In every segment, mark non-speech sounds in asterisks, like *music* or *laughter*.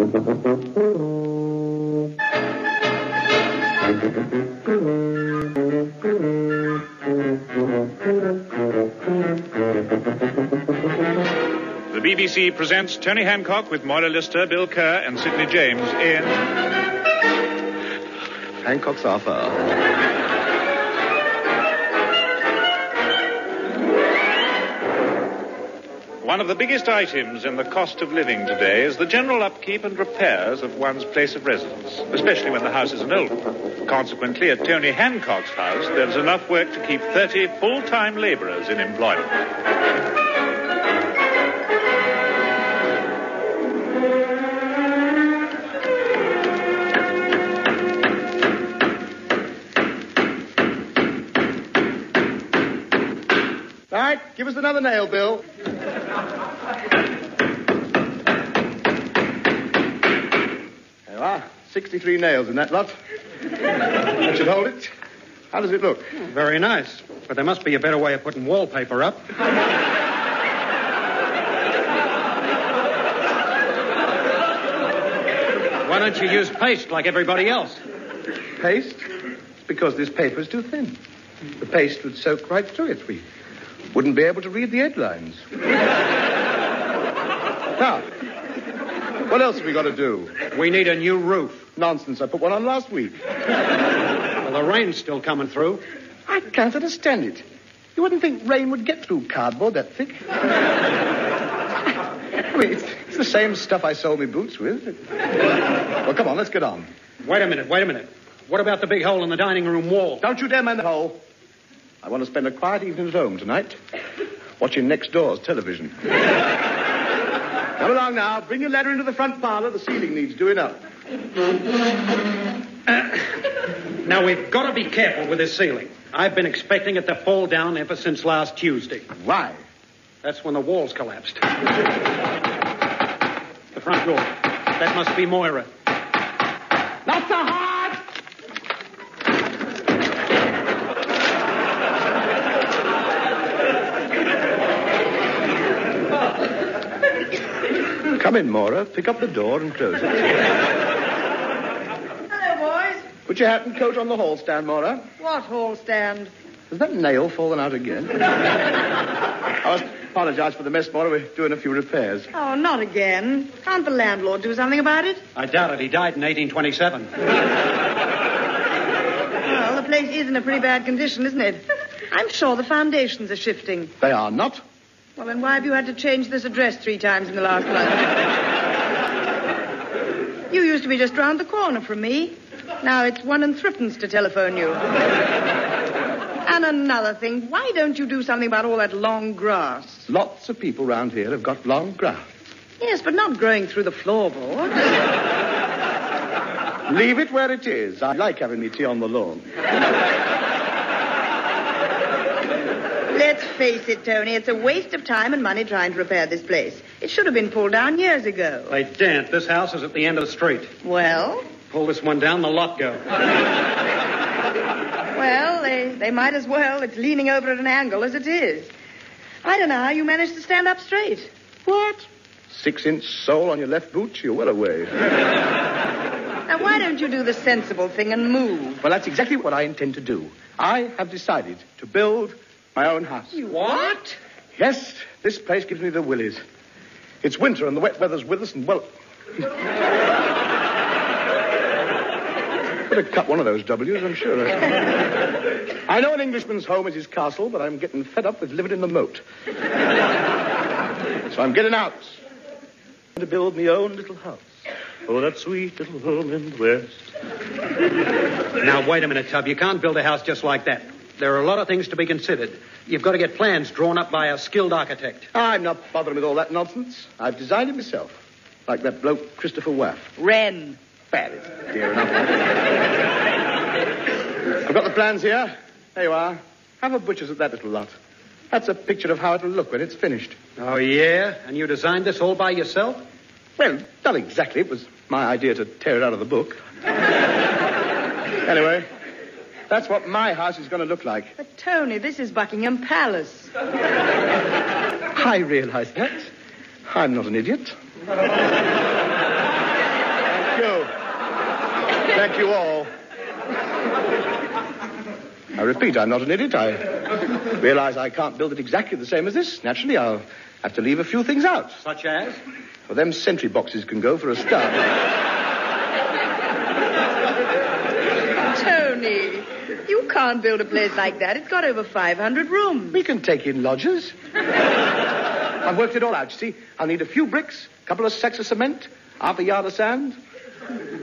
The BBC presents Tony Hancock with Moira Lister, Bill Kerr, and Sidney James in Hancock's Half Hour. One of the biggest items in the cost of living today is the general upkeep and repairs of one's place of residence, especially when the house is an old one. Consequently, at Tony Hancock's house, there's enough work to keep 30 full-time laborers in employment. Right, give us another nail, Bill. There you are. 63 nails in that lot. That should hold it. How does it look? Very nice. But there must be a better way of putting wallpaper up. Why don't you use paste like everybody else? Paste? It's because this paper is too thin. The paste would soak right through it. We wouldn't be able to read the headlines. Now, what else have we got to do? We need a new roof. Nonsense. I put one on last week. Well, the rain's still coming through. I can't understand it. You wouldn't think rain would get through cardboard that thick. I mean, it's, it's the same stuff I sold me boots with. Well, come on, let's get on. Wait a minute, wait a minute. What about the big hole in the dining room wall? Don't you dare mind the hole. I want to spend a quiet evening at home tonight, watching next door's television. Come along now. Bring your ladder into the front parlor. The ceiling needs doing up. Now, we've got to be careful with this ceiling. I've been expecting it to fall down ever since last Tuesday. Why? That's when the walls collapsed. The front door. That must be Moira. Not so hard! Come in, Moira. Pick up the door and close it. Hello, boys. Put your hat and coat on the hall stand, Moira. What hall stand? Has that nail fallen out again? I must apologize for the mess, Moira. We're doing a few repairs. Oh, not again. Can't the landlord do something about it? I doubt it. He died in 1827. Well, the place is in a pretty bad condition, isn't it? I'm sure the foundations are shifting. They are not. Well, then why have you had to change this address three times in the last month? you used to be just round the corner from me. Now it's one and threepence to telephone you. and another thing, why don't you do something about all that long grass? Lots of people round here have got long grass. Yes, but not growing through the floorboards. Leave it where it is. I like having me tea on the lawn. Let's face it, Tony, it's a waste of time and money trying to repair this place. It should have been pulled down years ago. They daren't. This house is at the end of the street. Well, Pull this one down, the lot go. *laughs* well, they, they might as well. It's leaning over at an angle as it is. I don't know how you managed to stand up straight. What? Six inch sole on your left boot? You're well away. Now, why don't you do the sensible thing and move? Well, that's exactly what I intend to do. I have decided to build my own house. What? Yes, this place gives me the willies. It's winter and the wet weather's with us, and well. Could have cut one of those W's, I'm sure. I know an Englishman's home is his castle, but I'm getting fed up with living in the moat. So I'm getting out. To build my own little house. Oh, that sweet little home in the West. Now, wait a minute, Tub. You can't build a house just like that. There are a lot of things to be considered. You've got to get plans drawn up by a skilled architect. I'm not bothering with all that nonsense. I've designed it myself. Like that bloke, Christopher Waff. Wren. Bad, it's dear enough. I've got the plans here. There you are. Have a butcher's at that little lot. That's a picture of how it'll look when it's finished. Oh, yeah? And you designed this all by yourself? Well, not exactly. It was my idea to tear it out of the book. *laughs* anyway, that's what my house is going to look like. But, Tony, this is Buckingham Palace. *laughs* I realize that. I'm not an idiot. Thank you all. I repeat, I'm not an idiot. I realize I can't build it exactly the same as this. Naturally, I'll have to leave a few things out. Such as? Well, them sentry boxes can go for a start. Tony, you can't build a place like that. It's got over 500 rooms. We can take in lodgers. I've worked it all out, you see. I'll need a few bricks, a couple of sacks of cement, half a yard of sand,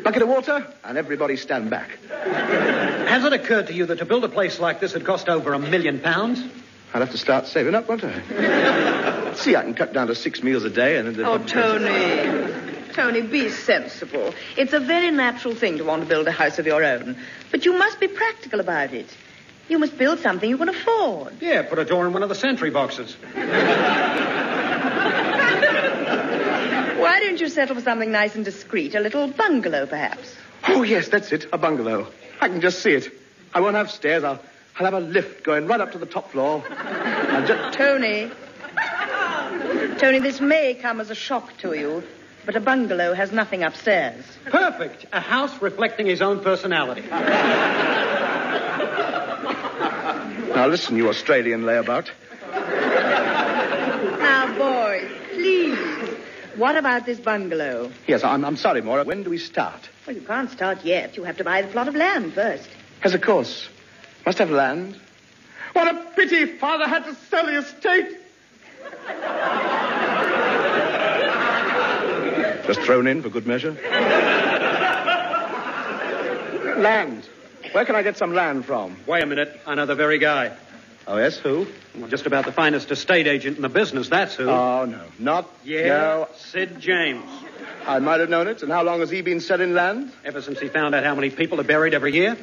bucket of water, and everybody stand back. Has it occurred to you that to build a place like this would cost over a million pounds? I'll have to start saving up, won't I? *laughs* see, I can cut down to six meals a day and... Oh, Tony. Tony, be sensible. It's a very natural thing to want to build a house of your own. But you must be practical about it. You must build something you can afford. Yeah, put a door in one of the sentry boxes. *laughs* Why don't you settle for something nice and discreet? A little bungalow, perhaps? Oh, yes, that's it. A bungalow. I can just see it. I won't have stairs. I'll, I'll have a lift going right up to the top floor. I'll just... Tony. Tony, this may come as a shock to you, but a bungalow has nothing upstairs. Perfect. A house reflecting his own personality. Now, listen, you Australian layabout. Now, boys, please. What about this bungalow? Yes, I'm, I'm sorry, Moira. When do we start? Well, you can't start yet. You have to buy the plot of land first. Yes, of course. Must have land. What a pity Father had to sell the estate. Just thrown in for good measure. land. Where can I get some land from? Wait a minute. I know the very guy. Oh, yes, who? Well, just about the finest estate agent in the business, that's who. Oh, no. Not. yeah, No. Sid James. I might have known it. And how long has he been selling land? Ever since he found out how many people are buried every year.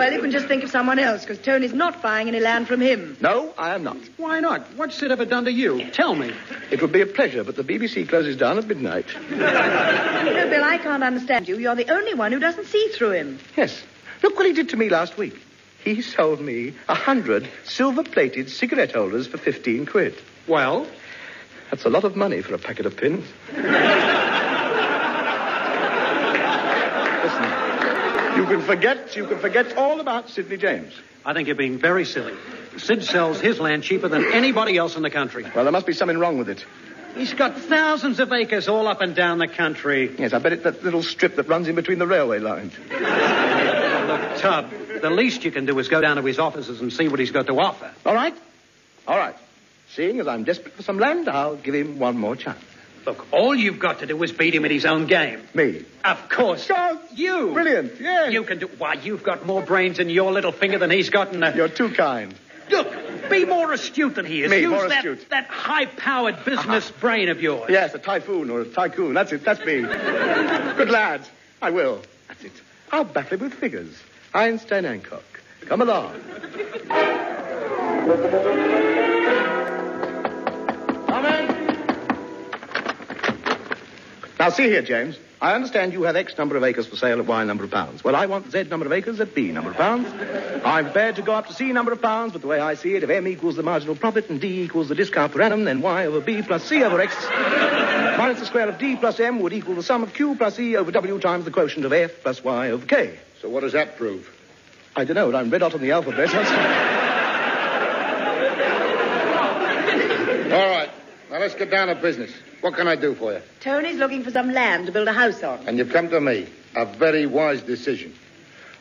Well, you can just think of someone else, because Tony's not buying any land from him. No, I am not. Why not? What's Sid ever done to you? Tell me. It would be a pleasure, but the BBC closes down at midnight. *laughs* No, Bill, I can't understand you. You're the only one who doesn't see through him. Yes. Look what he did to me last week. He sold me a hundred silver-plated cigarette holders for 15 quid. Well, That's a lot of money for a packet of pins. *laughs* Listen, you can forget, you can forget all about Sidney James. I think you're being very silly. Sid sells his land cheaper than anybody else in the country. Well, there must be something wrong with it. He's got thousands of acres all up and down the country. Yes, I bet it's that little strip that runs in between the railway lines. Look, Tub, the least you can do is go down to his offices and see what he's got to offer. All right? All right. Seeing as I'm desperate for some land, I'll give him one more chance. Look, all you've got to do is beat him at his own game. Me. Of course. Sure. You. Brilliant, yes. You can do. Why, you've got more brains in your little finger than he's got in a. Uh, You're too kind. Look, be more astute than he is. Me, Use more that, astute. that high-powered business uh-huh. brain of yours. Yes, a typhoon or a tycoon. That's it. That's me. Good lad. I will. That's it. I'll battle him with figures. Einstein Hancock. Come along. Now, see here, James. I understand you have X number of acres for sale at Y number of pounds. Well, I want Z number of acres at B number of pounds. I'm prepared to go up to C number of pounds, but the way I see it, if M equals the marginal profit and D equals the discount per annum, then Y over B plus C over X minus the square of D plus M would equal the sum of Q plus E over W times the quotient of F plus Y over K. So what does that prove? I don't know, but I'm red hot on the alphabet. *laughs* All right. Now let's get down to business. What can I do for you? Tony's looking for some land to build a house on. And you've come to me. A very wise decision.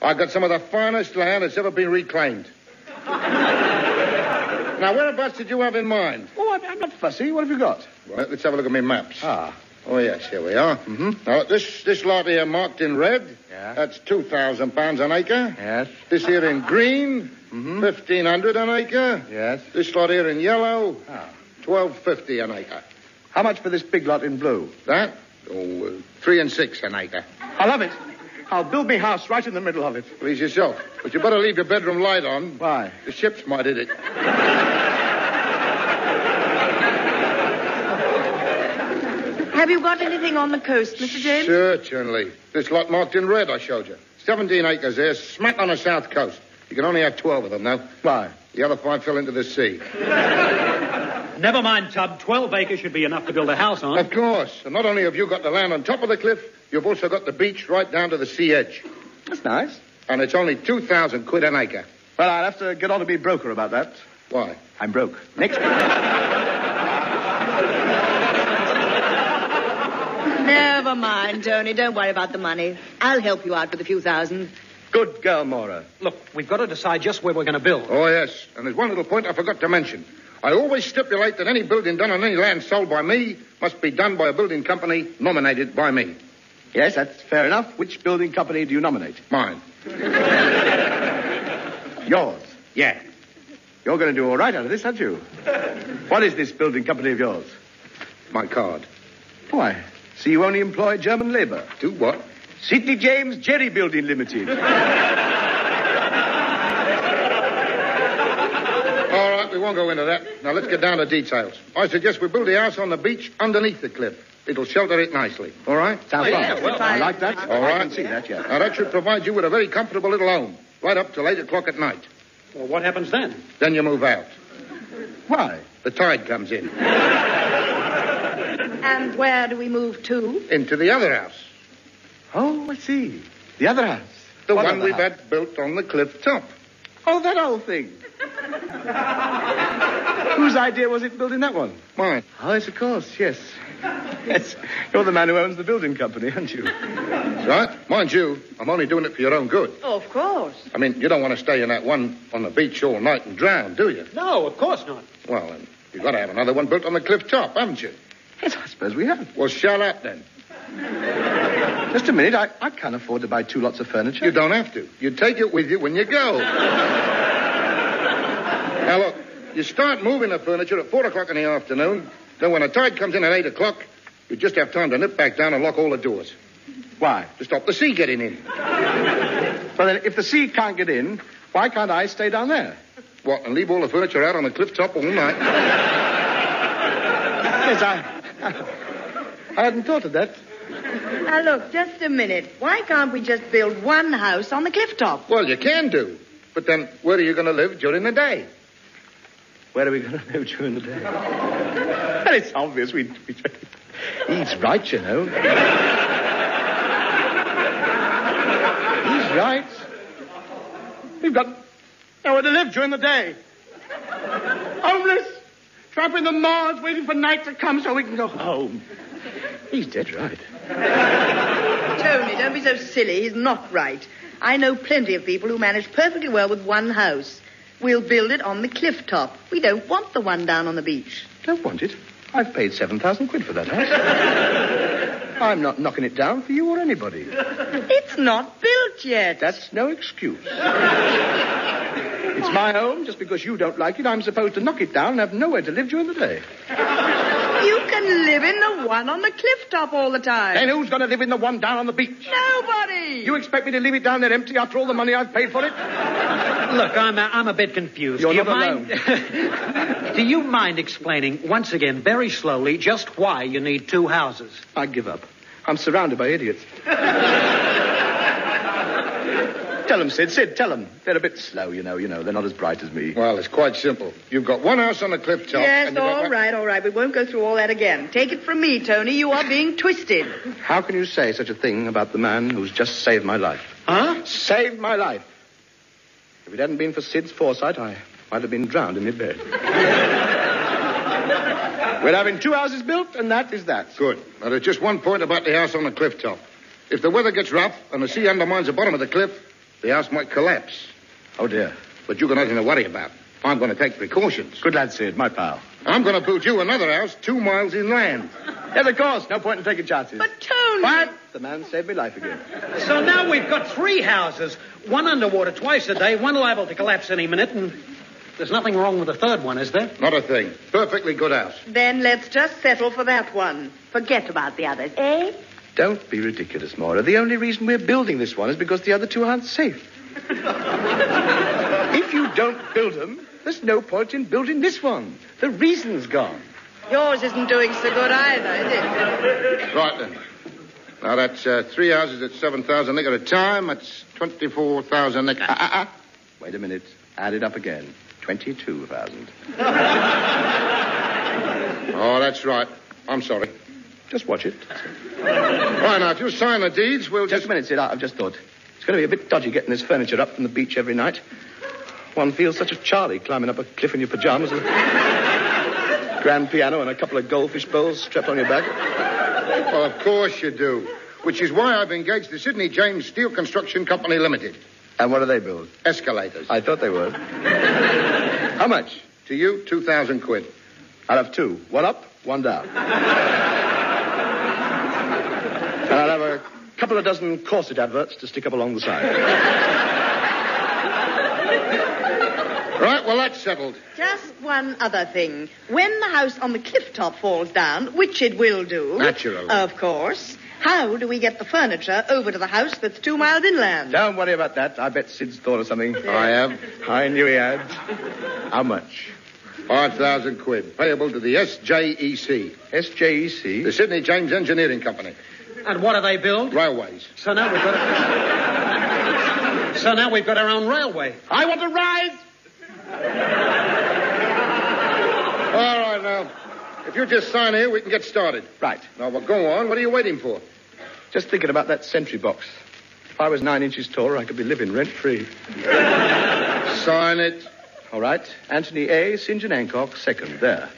I've got some of the finest land that's ever been reclaimed. *laughs* now, whereabouts did you have in mind? oh, I'm, I'm not fussy. What have you got? Well, let's have a look at my maps. Ah. Oh, yes, here we are. Mm-hmm. Now, this, this lot here marked in red, Yeah. that's 2,000 pounds an acre. Yes. This here in green, mm-hmm. 1,500 an acre. Yes. This lot here in yellow, Ah. 1,250 an acre. How much for this big lot in blue? That? Oh, uh, three and six an acre. I love it. I'll build me house right in the middle of it. Please yourself. But you better leave your bedroom light on. Why? The ships might hit it. Have you got anything on the coast, Mr. James? Sure, certainly. This lot marked in red, I showed you. 17 acres there, smack on the south coast. You can only have 12 of them, though. Why? The other five fell into the sea. Never mind, Tub. Twelve acres should be enough to build a house on. Of course. And not only have you got the land on top of the cliff, you've also got the beach right down to the sea edge. That's nice. And it's only 2,000 quid an acre. Well, I'll have to get on to be broker about that. Why? I'm broke. Next. *laughs* Never mind, Tony. Don't worry about the money. I'll help you out with a few thousand. Good girl, Moira. Look, we've got to decide just where we're going to build. Oh, yes. And there's one little point I forgot to mention. I always stipulate that any building done on any land sold by me must be done by a building company nominated by me. Yes, that's fair enough. Which building company do you nominate? Mine. *laughs* Yours. Yeah. You're going to do all right out of this, aren't you? What is this building company of yours? My card. Why? So you only employ German labor? Do what? Sidney James Jerry Building Limited. *laughs* All right, we won't go into that. Now let's get down to details. I suggest we build the house on the beach underneath the cliff. It'll shelter it nicely. All right? Sounds Oh, fine. yes, well, I like that. All right. I right. can see that, yeah. Now that should provide you with a very comfortable little home, right up till eight o'clock at night. Well, what happens then? Then you move out. Why? The tide comes in *laughs* And where do we move to? into the other house, Oh, I see. The other house. the What one we've house? had built on the cliff top. Oh, that old thing. *laughs* Whose idea was it building that one? Mine. Oh, yes, of course, yes. Yes. You're the man who owns the building company, aren't you? That's right. Mind you, I'm only doing it for your own good. Oh, of course. I mean, you don't want to stay in that one on the beach all night and drown, do you? No, of course not. Well, then, you've got to have another one built on the cliff top, haven't you? Yes, I suppose we have. Well, shut up then. Just a minute. I, I can't afford to buy two lots of furniture. You don't have to. You take it with you when you go. Now, look, you start moving the furniture at four o'clock in the afternoon. Then, when the tide comes in at eight o'clock, you just have time to nip back down and lock all the doors Why? to stop the sea getting in. Well, then, if the sea can't get in, why can't I stay down there? What, and leave all the furniture out on the cliff top all night? Yes, I. I hadn't thought of that. Now, look, just a minute. Why can't we just build one house on the cliff top? Well, you can do. But then, where are you going to live during the day? Where are we going to live during the day? Well, it's obvious. We, we, he's right, you know. he's right. We've got nowhere to live during the day. Homeless, trapped in the moors, waiting for night to come so we can go home. Oh, he's dead right. Tony, don't be so silly. He's not right. I know plenty of people who manage perfectly well with one house. We'll build it on the cliff top. We don't want the one down on the beach. Don't want it. I've paid 7,000 quid for that house. Eh? *laughs* I'm not knocking it down for you or anybody. It's not built yet. That's no excuse. It's my home. Just because you don't like it, I'm supposed to knock it down and have nowhere to live during the day. You can live in the one on the cliff top all the time. And who's going to live in the one down on the beach? Nobody. You expect me to leave it down there empty after all the money I've paid for it? Look, I'm a, I'm a bit confused. You're Do you not mind... *laughs* Do you mind explaining once again, very slowly, just why you need two houses? I give up. I'm surrounded by idiots. tell them, Sid. Sid, tell them. They're a bit slow, you know. You know, they're not as bright as me. Well, it's quite simple. You've got one house on the cliff top. Yes, and you've got all one- right, all right. We won't go through all that again. Take it from me, Tony. You are being twisted. How can you say such a thing about the man who's just saved my life? Huh? Saved my life. If it hadn't been for Sid's foresight, I might have been drowned in my bed. *laughs* We're having two houses built, and that is that. Good. Now, there's just one point about the house on the cliff top. If the weather gets rough and the sea undermines the bottom of the cliff, the house might collapse. Oh, dear. But you've got nothing to worry about. I'm going to take precautions. Good lad, Sid, my pal. I'm going to build you another house two miles inland. Yes, of course. No point in taking chances. But, Tony. But the man saved my life again. So now we've got three houses. One underwater twice a day, one liable to collapse any minute, and there's nothing wrong with the third one, is there? Not a thing. Perfectly good house. Then let's just settle for that one. Forget about the others, eh? Don't be ridiculous, Moira. The only reason we're building this one is because the other two aren't safe. *laughs* if you don't build them, there's no point in building this one. The reason's gone. Yours isn't doing so good either, is it? Right then. Now, that's uh, three houses at 7,000 nick at a time. That's 24,000 nick. Ah, ah, ah. Wait a minute. Add it up again. 22,000. *laughs* Oh, that's right. I'm sorry. Just watch it. Right, now, if you sign the deeds, we'll Just just... a minute, Sid. I've just thought. It's going to be a bit dodgy getting this furniture up from the beach every night. One feels such a Charlie climbing up a cliff in your pajamas with a grand piano and a couple of goldfish bowls strapped on your back. Well, of course you do. Which is why I've engaged the Sidney James Steel Construction Company Limited. And what do they build? Escalators. I thought they were. How much? To you, 2,000 quid. I'll have two. One up, one down. and I'll have a couple of dozen corset adverts to stick up along the side. Right, well, that's settled. Just one other thing. When the house on the cliff top falls down, which it will do. Naturally. Of course. How do we get the furniture over to the house that's two miles inland? Don't worry about that. I bet Sid's thought of something. *laughs* I have I knew he had. How much? 5,000 quid, payable to the SJEC, SJEC. the Sidney James Engineering Company. And what do they build? Railways. So now we've got. *laughs* so now we've got our own railway. I want to ride. All right, now. If you just sign here, we can get started. Right. Now, well, go on. What are you waiting for? Just thinking about that sentry box. If I was nine inches taller, I could be living rent free. Sign it. All right. Anthony A. St. John Hancock, second. There.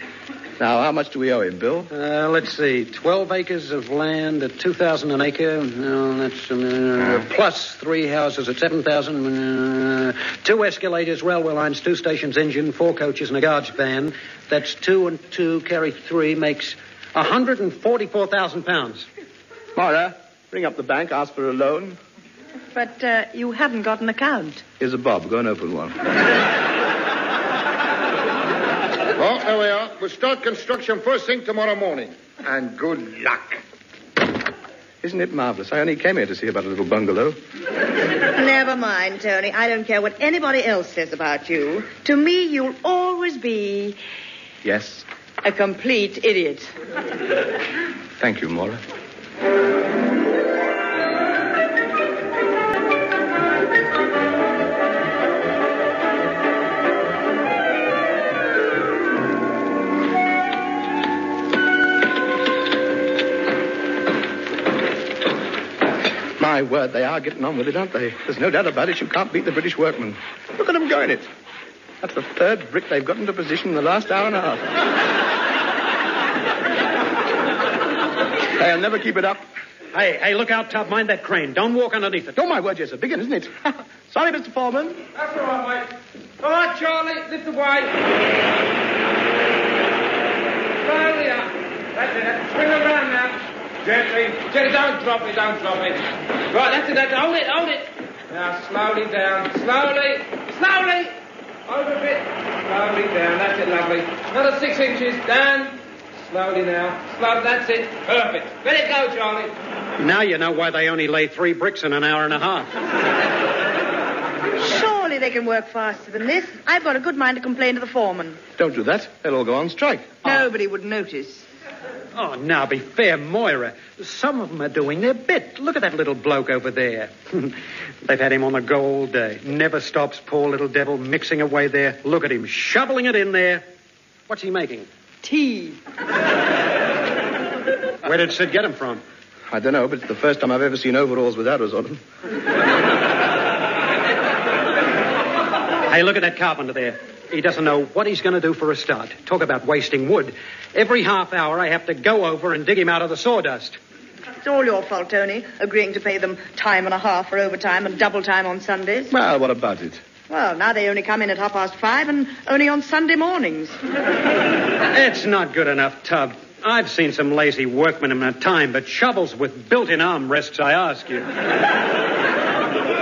Now, how much do we owe him, Bill? Uh, let's see, 12 acres of land at 2,000 an acre. No, that's uh, plus three houses at 7,000. Uh, two escalators, railway lines, two stations, engine, four coaches, and a guard's van. That's two and two, carry three, makes 144,000 pounds. Moira, ring up the bank, ask for a loan. But uh, you haven't got an account. Here's a bob. Go and open one. *laughs* Oh, there we are. We'll start construction first thing tomorrow morning. And good luck. Isn't it marvelous? I only came here to see about a little bungalow. Never mind, Tony. I don't care what anybody else says about you. To me, you'll always be Yes. a complete idiot. Thank you, Moira. My word, they are getting on with it, aren't they? There's no doubt about it. You can't beat the British workmen. Look at them going it. That's the third brick they've got into position in the last hour and a half. They'll never keep it up. Hey, hey, look out, top. Mind that crane. Don't walk underneath it. Oh, my word, yes, a big one, isn't it? *laughs* Sorry, Mr. Foreman. That's all right, mate. All right, Charlie, lift the weight. Slowly up. That's it. Swing around now. Gently. Gently, don't drop it, don't drop it. Right, that's it, that's it. Hold it, hold it. Now, slowly down. Slowly. Slowly. Over a bit. Slowly down. That's it, lovely. Another six inches. Down. Slowly now. Slowly, that's it. Perfect. Let it go, Charlie. Now you know why they only lay three bricks in an hour and a half. Surely they can work faster than this. I've got a good mind to complain to the foreman. Don't do that. They'll all go on strike. Nobody would notice. Oh, now be fair, Moira. Some of them are doing their bit. Look at that little bloke over there. *laughs* They've had him on the go all day. Never stops, poor little devil, mixing away there. Look at him, shoveling it in there. What's he making? Tea. *laughs* Where did Sid get him from? I don't know, but it's the first time I've ever seen overalls with arrows on them. Hey, look at that carpenter there. He doesn't know what he's going to do for a start. Talk about wasting wood. Every half hour I have to go over and dig him out of the sawdust. It's all your fault, Tony, agreeing to pay them time and a half for overtime and double time on Sundays. Well, what about it? Well, now they only come in at half past five and only on Sunday mornings. *laughs* It's not good enough, Tub. I've seen some lazy workmen in my time, but shovels with built-in armrests, I ask you.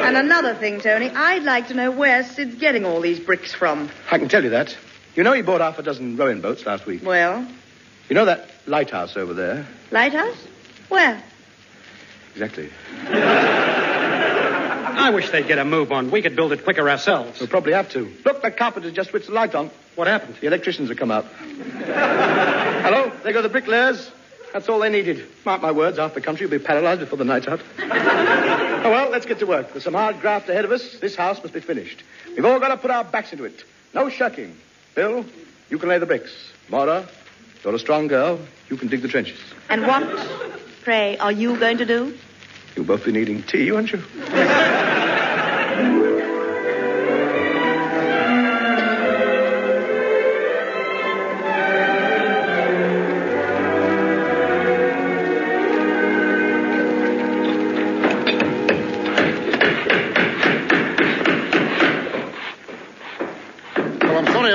And another thing, Tony, I'd like to know where Sid's getting all these bricks from. I can tell you that. You know he bought half a dozen rowing boats last week. Well, You know that lighthouse over there? lighthouse? Where? Exactly. *laughs* I wish they'd get a move on. We could build it quicker ourselves. We'll probably have to. Look, the carpenter just switched the light on. What happened? The electricians have come out. *laughs* Hello, there go the bricklayers. That's all they needed. Mark my words, half the country will be paralyzed before the night's out. *laughs* oh, well, let's get to work. There's some hard graft ahead of us. This house must be finished. We've all got to put our backs into it. No shirking. Bill, you can lay the bricks. Moira, You're a strong girl. You can dig the trenches. And what, pray, are you going to do? You'll both be needing tea, won't you? *laughs*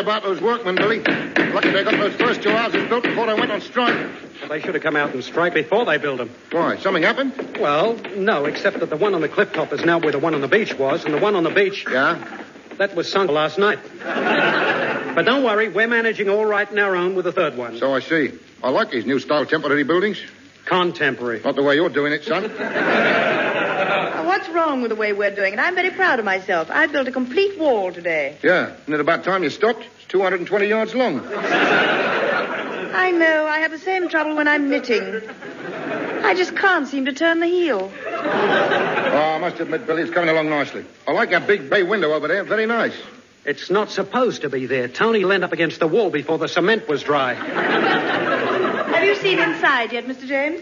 about those workmen, Billy. Lucky they got those first two houses built before they went on strike. Well, they should have come out and strike before they built them. Why? Something happened? Well, no, except that the one on the cliff top is now where the one on the beach was, and the one on the beach, Yeah? that was sunk last night. but don't worry, we're managing all right in our own with the third one. So I see. I like these new style temporary buildings. Contemporary. Not the way you're doing it, son. What's wrong with the way we're doing it? I'm very proud of myself. I built a complete wall today. Yeah. Isn't it about time you stopped? It's 220 yards long. I know. I have the same trouble when I'm knitting. I just can't seem to turn the heel. Oh, I must admit, Billy, it's coming along nicely. I like that big bay window over there. Very nice. It's not supposed to be there. Tony leaned up against the wall before the cement was dry. Have you seen inside yet, Mr. James?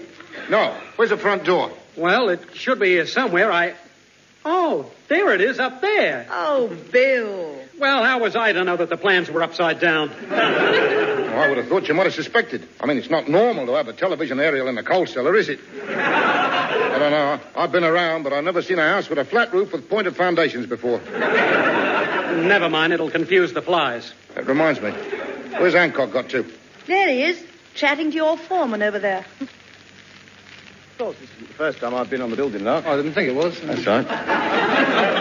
No. Where's the front door? Well, it should be here somewhere. I. Oh, there it is up there. Oh, Bill. Well, how was I to know that the plans were upside down? Oh, I would have thought you might have suspected. I mean, it's not normal to have a television aerial in a coal cellar, is it? I don't know. I've been around, but I've never seen a house with a flat roof with pointed foundations before. Never mind, it'll confuse the flies. That reminds me. Where's Hancock got to? There he is, chatting to your foreman over there. Of course, this isn't the first time I've been on the building lot. Oh, I didn't think it was. That's right.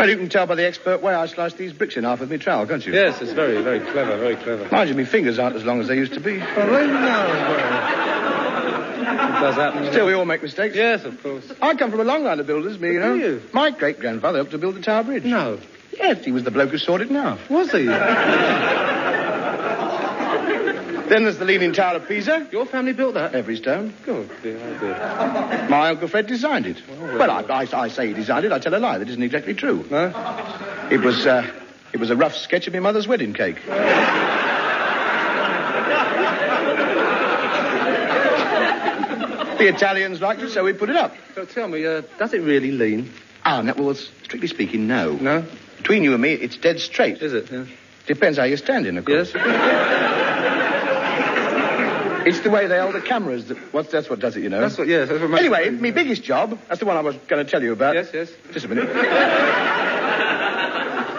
Well, you can tell by the expert way I sliced these bricks in half with my trowel, can't you? Yes, it's very, very clever, very clever. Mind you, my fingers aren't as long as they used to be. Well, well, no. It does happen. Still, we all make mistakes. Yes, of course. I come from a long line of builders, me, you know. Do you? My great grandfather helped to build the Tower Bridge. No. Yes, he was the bloke who sawed it in half. Was he? *laughs* Then there's the Leaning Tower of Pisa. Your family built that? Every stone. Good dear, dear. My Uncle Fred designed it. Well, I, I, I say he designed it. I tell a lie. That isn't exactly true. No? It was, uh, it was a rough sketch of my mother's wedding cake. the Italians liked it, so we put it up. So tell me, uh, does it really lean? Ah, no, well, strictly speaking, no. No? Between you and me, it's dead straight. Is it? Yeah. Depends how you're standing, of course. Yes? It's the way they hold the cameras. That, what's, that's what does it, you know. That's what, yes. That's what Anyway, my biggest job, that's the one I was going to tell you about. Yes, yes. Just a minute. *laughs*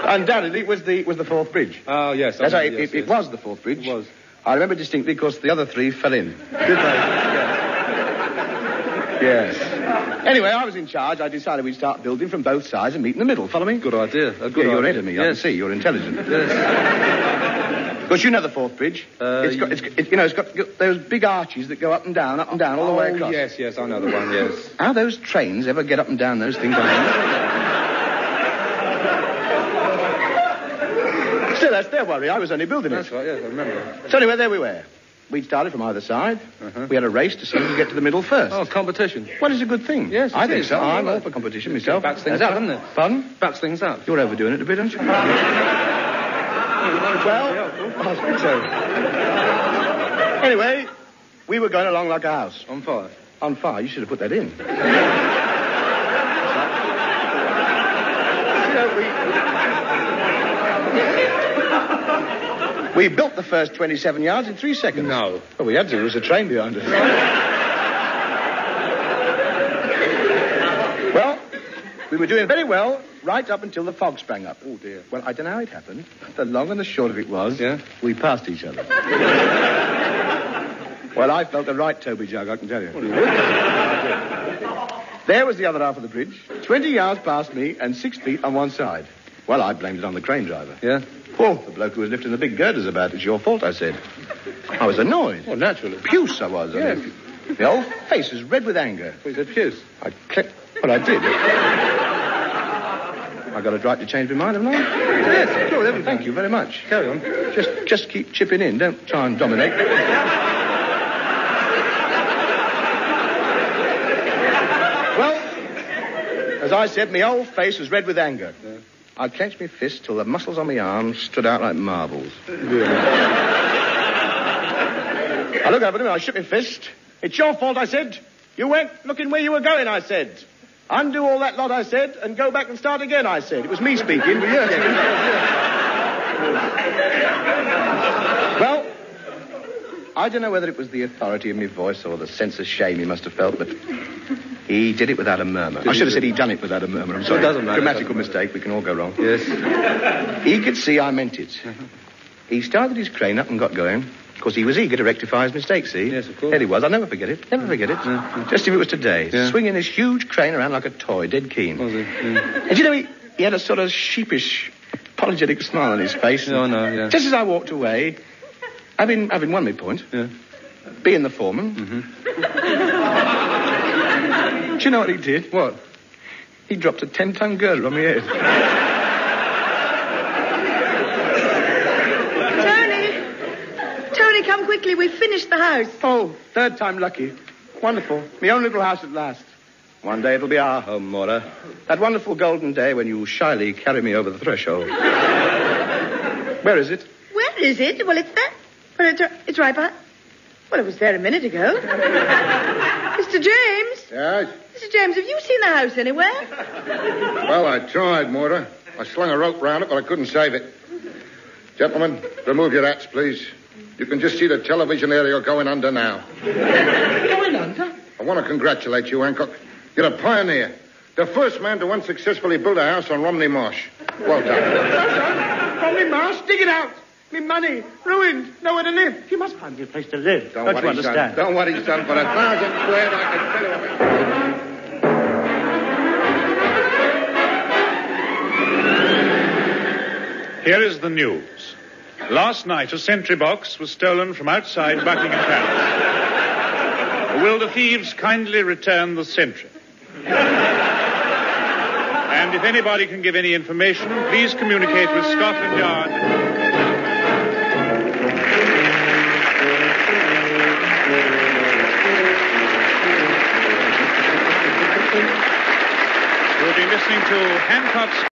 Undoubtedly, it was the was the fourth bridge. Oh, yes. I That's right. know, It, yes, it, yes. was the fourth bridge. It was. I remember distinctly because the other three fell in. Did they? *laughs* Yes. Anyway, I was in charge. I decided we'd start building from both sides and meet in the middle. Follow me? Good idea. A good yeah, you're idea. ahead of me. I Yes. see. You're intelligent. Yes. *laughs* Because you know the fourth bridge. Uh, it's got, it's, it, you know, it's got, got those big arches that go up and down, up and down, all the way Oh, across. yes, yes. I know the one, yes. *clears throat* How those trains ever get up and down those things? I don't know. *laughs* Still, that's their worry. I was only building it. That's right, yes. I remember. So anyway, there we were. We'd started from either side. Uh-huh. We had a race to see who could get to the middle first. Oh, competition. Well, it's a good thing. Yes, I think is. so. Oh, I'm all for competition myself. Backs things That's up, doesn't it? Pardon? Backs things up. You're overdoing it a bit, aren't you? *laughs* well, I think so. Anyway, we were going along like a house. On fire. On fire. You should have put that in. *laughs* We built the first 27 yards in three seconds. No. Well, we had to. There was a train behind us. well, we were doing very well right up until the fog sprang up. Oh, dear. Well, I don't know how it happened. The long and the short of it was, Yeah? we passed each other. *laughs* well, I felt the right Toby jug, I can tell you. *laughs* There was the other half of the bridge, 20 yards past me and six feet on one side. Well, I blamed it on the crane driver. Yeah? Oh, the bloke who was lifting the big girders about. It's your fault, I said. I was annoyed. Well, naturally. Puce I was. Yes. The whole face is red with anger. He said fuse. I clicked. Well, I did. I got a right to change my mind, haven't I? Yes, sure. Everything. Thank you very much. Carry on. Just, just keep chipping in. Don't try and dominate. well, as I said, my whole face was red with anger. I clenched my fist till the muscles on my arms stood out like marbles. I looked up at him and I shook my fist. It's your fault, I said. You weren't looking where you were going, I said. Undo all that lot, I said, and go back and start again, I said. It was me speaking, yes. well, I don't know whether it was the authority of my voice or the sense of shame he must have felt, but he did it without a murmur. I should have said he'd done it without a murmur. I'm sorry. It doesn't matter. Grammatical mistake. We can all go wrong. Yes. He could see I meant it. He started his crane up and got going. Because he was eager to rectify his mistake, see? Yes, of course. There he was. I'll never forget it. Never forget it. Just if it was today. Yeah. Swinging his huge crane around like a toy, dead keen. Was it? Yeah. And you know, he, he had a sort of sheepish, apologetic smile on his face. Oh, no, yeah. Just as I walked away, having, having won my point, Yeah. being the foreman, mm-hmm. do you know what he did? What? He dropped a 10 ton girder on my head. Tony! Tony, come quickly. We've finished the house. Oh, third time lucky. Wonderful. My own little house at last. One day it'll be our home, Moira. That wonderful golden day when you shyly carry me over the threshold. Where is it? Where is it? Well, it's there. Well, it's, it's right behind. Well, it was there a minute ago. *laughs* Mr. James? Yes? Mr. James, have you seen the house anywhere? Well, I tried, Moira. I slung a rope round it, but I couldn't save it. Gentlemen, remove your hats, please. You can just see the television aerial going under now. Going under? I want to congratulate you, Hancock. You're a pioneer. The first man to unsuccessfully build a house on Romney Marsh. Well done. Romney Marsh, dig it out. Me money, ruined, nowhere to live. You must find me a place to live. Don't, Don't, worry, you understand? son. Don't worry, son. For a thousand quid, I can tell you. Here is the news. Last night, a sentry box was stolen from outside Buckingham Palace. Will the thieves kindly return the sentry? And if anybody can give any information, please communicate with Scotland Yard. We'll be listening to Hancock's